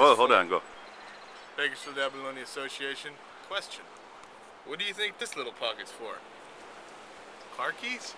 Well, hold on, go. Bakersfield Abalone Association. Question. What do you think this little pocket's for? Car keys?